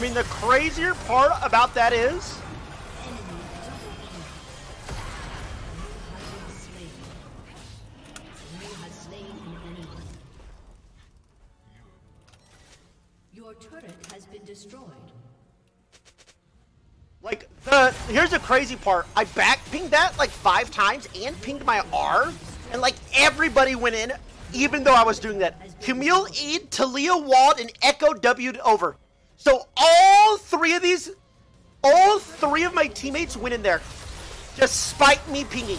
I mean, the crazier part about that is, Your turret has been destroyed. like, the here's the crazy part. I back pinged that like five times and pinged my R, and like everybody went in, even though I was doing that. Camille E, Taliyah Walled, and Ekko W'd over. So all three of these, all three of my teammates went in there, despite me pinging.